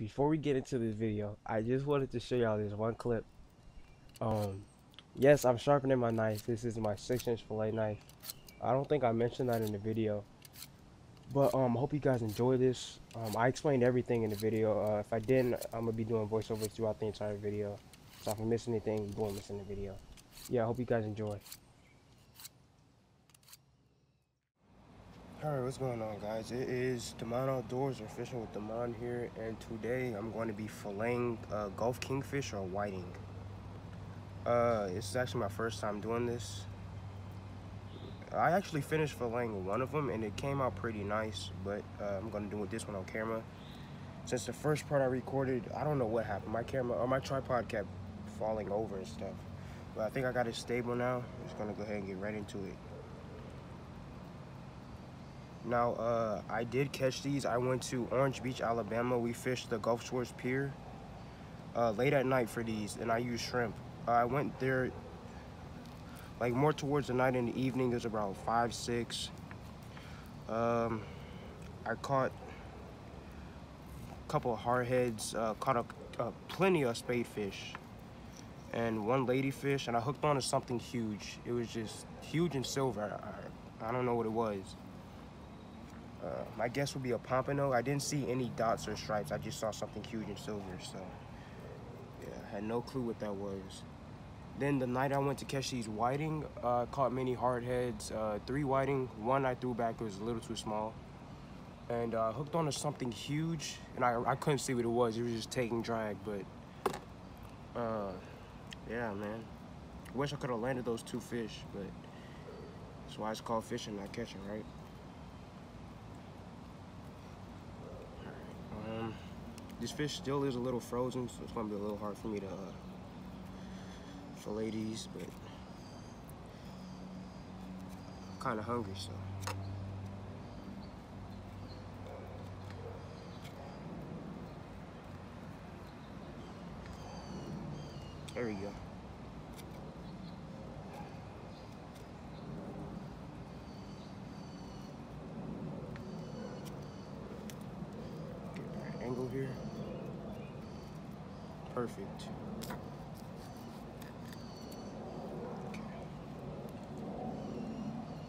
before we get into this video, I just wanted to show y'all this one clip. Um, yes, I'm sharpening my knife. This is my six inch fillet knife. I don't think I mentioned that in the video. But um, I hope you guys enjoy this. Um, I explained everything in the video. Uh, if I didn't, I'm gonna be doing voiceovers throughout the entire video. So if I miss anything, boom, it's in the video. Yeah, I hope you guys enjoy. Alright, what's going on guys? It is DaMon Outdoors, we're fishing with Damon here, and today I'm going to be filleting uh, Gulf Kingfish or whiting. Uh, this is actually my first time doing this. I actually finished filleting one of them and it came out pretty nice, but uh, I'm going to do it this one on camera. Since the first part I recorded, I don't know what happened. My camera, or my tripod kept falling over and stuff. But I think I got it stable now. I'm just going to go ahead and get right into it. Now, uh, I did catch these. I went to Orange Beach, Alabama. We fished the Gulf Shores Pier uh, late at night for these, and I used shrimp. Uh, I went there like more towards the night in the evening. It was about 5, 6. Um, I caught a couple of hardheads, uh, caught a, uh, plenty of spade fish and one ladyfish, and I hooked on to something huge. It was just huge and silver. I, I don't know what it was. Uh, my guess would be a pompano. I didn't see any dots or stripes. I just saw something huge and silver. So, yeah, I had no clue what that was. Then the night I went to catch these whiting, uh, caught many hardheads. Uh, three whiting. One I threw back. It was a little too small. And uh, hooked onto something huge. And I, I couldn't see what it was. It was just taking drag. But, uh, yeah, man. Wish I could have landed those two fish. But that's why it's called fishing, not catching, right? This fish still is a little frozen, so it's gonna be a little hard for me to uh, fillet these, but I'm kind of hungry, so. There we go. Get that angle here perfect.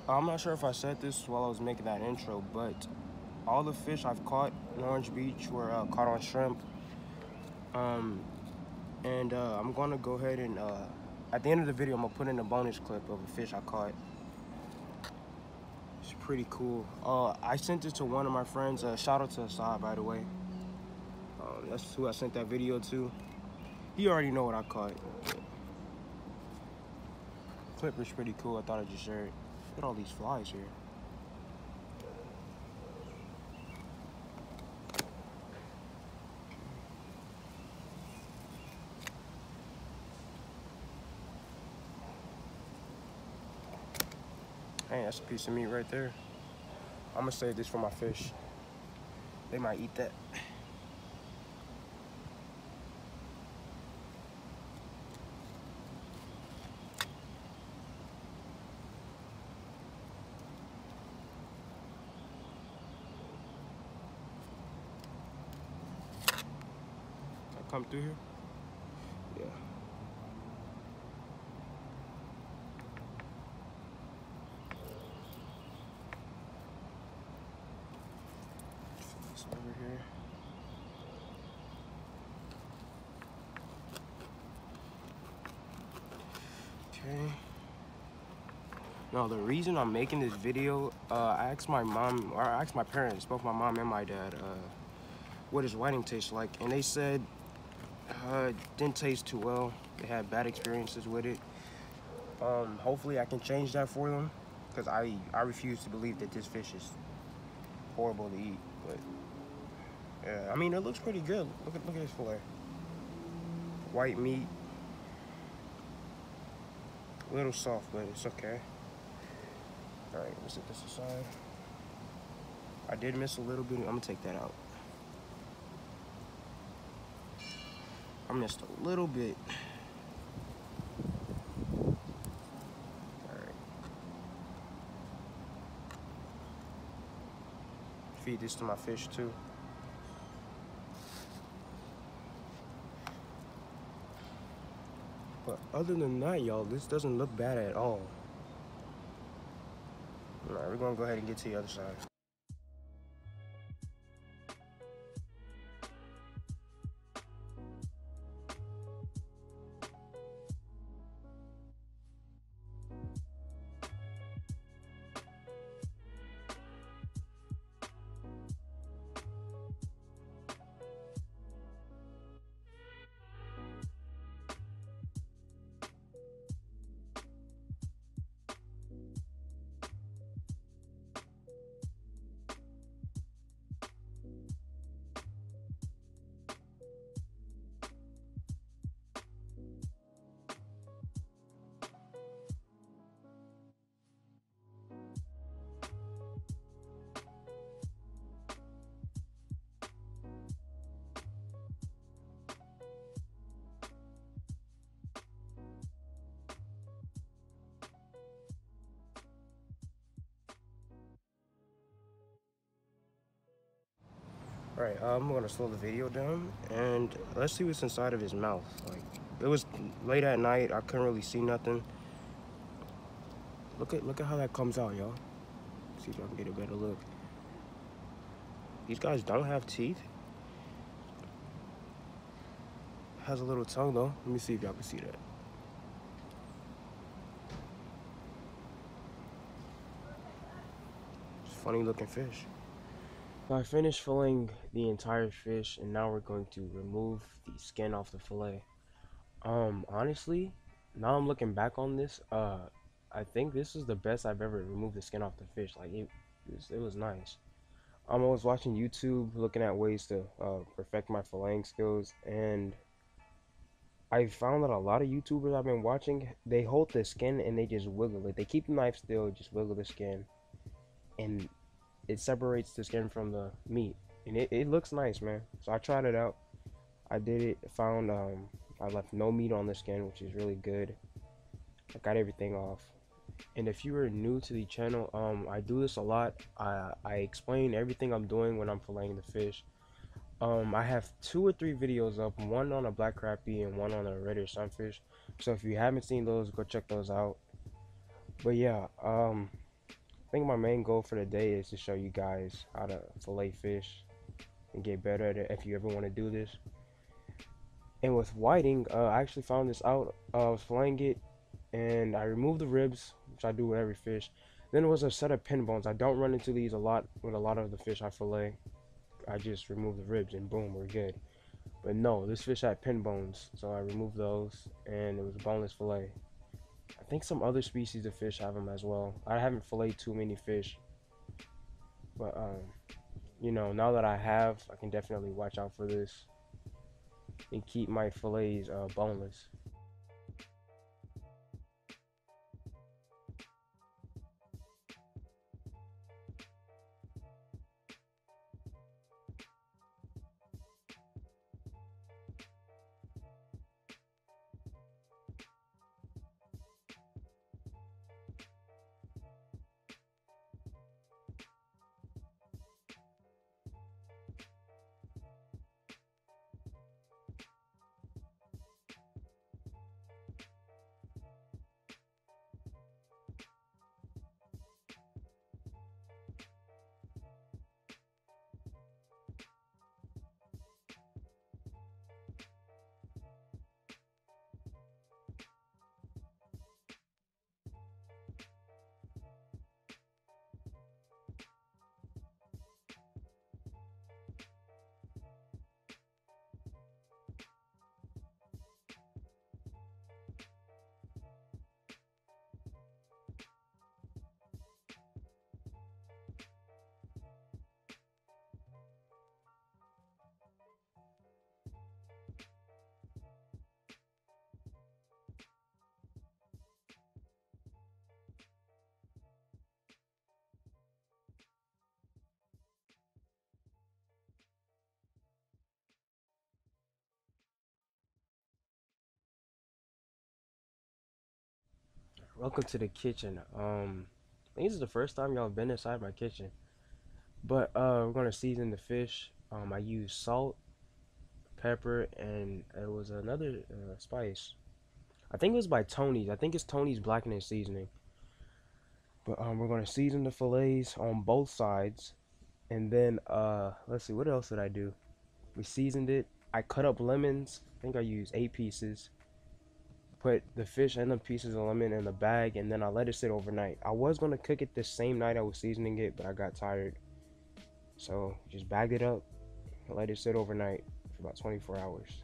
I'm not sure if I said this while I was making that intro, but all the fish I've caught in Orange Beach were uh, caught on shrimp. Um, and uh, I'm gonna go ahead and uh, at the end of the video, I'm gonna put in a bonus clip of a fish I caught. It's pretty cool. Uh, I sent it to one of my friends. Uh, shout out to Assad, by the way. Um, that's who I sent that video to. You already know what I caught. Clipper's pretty cool. I thought I'd just share it. Look at all these flies here. Hey, that's a piece of meat right there. I'm gonna save this for my fish. They might eat that. Come through here? Yeah. This over here. Okay. Now the reason I'm making this video, uh, I asked my mom, or I asked my parents, both my mom and my dad, uh, what does whiting taste like? And they said uh, didn't taste too well. They had bad experiences with it. Um, hopefully I can change that for them because I, I refuse to believe that this fish is horrible to eat. But yeah, I mean, it looks pretty good. Look at, look at this fillet. White meat. A little soft, but it's okay. All right, let's set this aside. I did miss a little bit. I'm gonna take that out. I missed a little bit. Feed this to my fish too. But other than that, y'all, this doesn't look bad at all. All right, we're gonna go ahead and get to the other side. Alright, uh, I'm gonna slow the video down and let's see what's inside of his mouth. Like, it was late at night, I couldn't really see nothing. Look at look at how that comes out, y'all. See if I can get a better look. These guys don't have teeth. Has a little tongue though. Let me see if y'all can see that. It's funny looking fish. I finished filleting the entire fish and now we're going to remove the skin off the fillet. Um, honestly, now I'm looking back on this, uh, I think this is the best I've ever removed the skin off the fish. Like, it, it, was, it was nice. Um, I was watching YouTube, looking at ways to uh, perfect my filleting skills, and I found that a lot of YouTubers I've been watching, they hold the skin and they just wiggle it. They keep the knife still, just wiggle the skin, and it separates the skin from the meat. And it, it looks nice man. So i tried it out. I did it found um i left no meat on the skin which is really good. I got everything off. And if you are new to the channel um i do this a lot. I i explain everything i'm doing when i'm filleting the fish. Um i have two or three videos up one on a black crappie and one on a reddish sunfish. So if you haven't seen those go check those out. But yeah um I think my main goal for the day is to show you guys how to fillet fish and get better at it if you ever want to do this. And with whiting, uh, I actually found this out. Uh, I was filleting it and I removed the ribs, which I do with every fish. Then it was a set of pin bones. I don't run into these a lot with a lot of the fish I fillet. I just remove the ribs and boom, we're good. But no, this fish had pin bones, so I removed those and it was a boneless fillet. I think some other species of fish have them as well. I haven't filleted too many fish. But, um, you know, now that I have, I can definitely watch out for this and keep my fillets uh, boneless. Welcome to the kitchen um this is the first time y'all been inside my kitchen but uh we're gonna season the fish um I use salt pepper and it was another uh, spice I think it was by Tony's. I think it's Tony's blackening seasoning. But um, we're gonna season the fillets on both sides, and then uh, let's see, what else did I do? We seasoned it. I cut up lemons. I think I used eight pieces. Put the fish and the pieces of lemon in the bag, and then I let it sit overnight. I was gonna cook it the same night I was seasoning it, but I got tired, so just bagged it up, let it sit overnight for about 24 hours.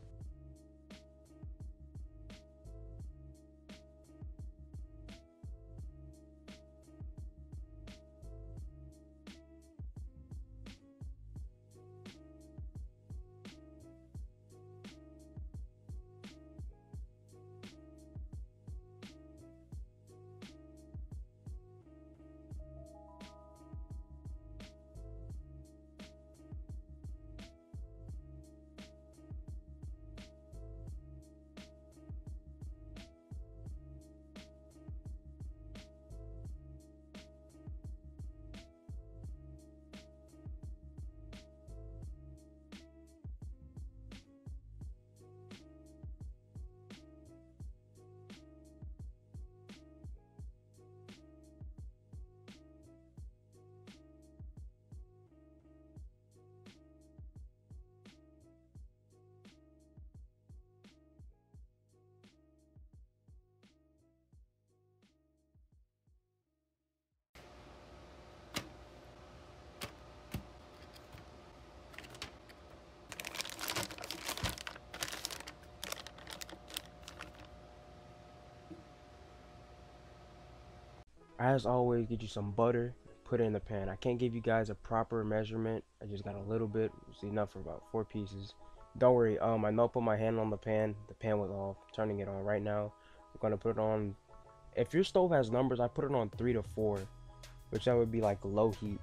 As always get you some butter put it in the pan. I can't give you guys a proper measurement. I just got a little bit it's enough for about four pieces. Don't worry um i know put my hand on the pan. The pan was off. Turning it on right now. We're gonna put it on. If your stove has numbers i put it on three to four which that would be like low heat.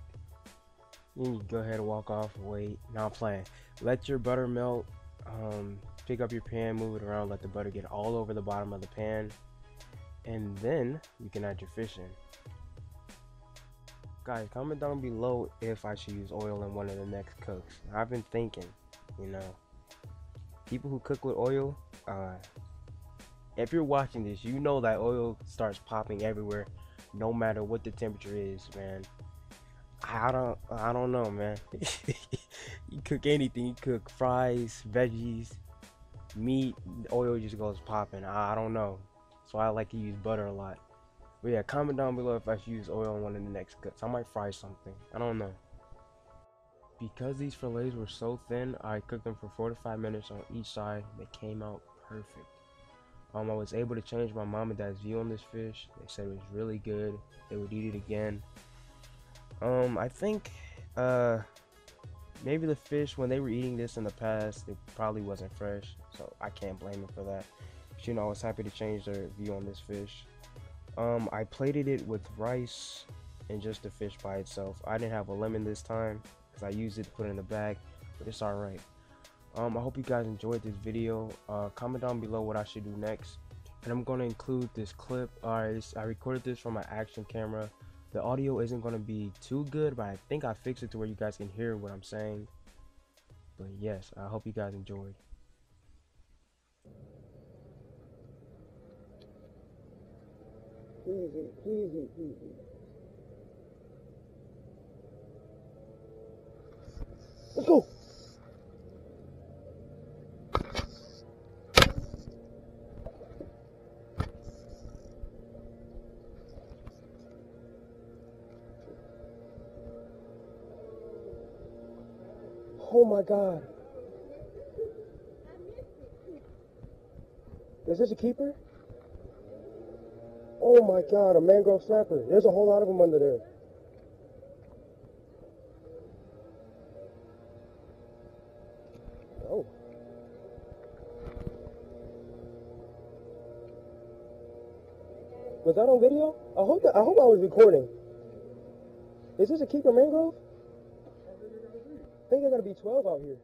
You go ahead and walk off wait. Now playing. Let your butter melt. Um pick up your pan move it around let the butter get all over the bottom of the pan. And then you can add your fish in guys comment down below if i should use oil in one of the next cooks. I've been thinking you know. People who cook with oil uh if you're watching this you know that oil starts popping everywhere no matter what the temperature is man. I don't i don't know man. You cook anything you cook fries veggies meat oil just goes popping. I, I don't know. So I like to use butter a lot. But yeah, comment down below if I should use oil on one of the next cuts. I might fry something. I don't know. Because these fillets were so thin, I cooked them for 4 to 5 minutes on each side. They came out perfect. Um, I was able to change my mom and dad's view on this fish. They said it was really good. They would eat it again. Um, I think, uh, maybe the fish, when they were eating this in the past, it probably wasn't fresh. So I can't blame them for that But, you know, I was happy to change their view on this fish. Um, I plated it with rice and just the fish by itself. I didn't have a lemon this time because I used it to put in the bag, but it's alright. Um, I hope you guys enjoyed this video. Uh, comment down below what I should do next. And I'm going to include this clip. Alright, I recorded this from my action camera. The audio isn't going to be too good, but I think I fixed it to where you guys can hear what I'm saying. But yes, I hope you guys enjoyed. Easy, easy, easy. Let's go. Oh my God. Is this a keeper? Oh my God, a mangrove snapper. There's a whole lot of them under there. Oh. Was that on video? I hope that, I hope I was recording. Is this a keeper mangrove? I think I gotta be 12 out here.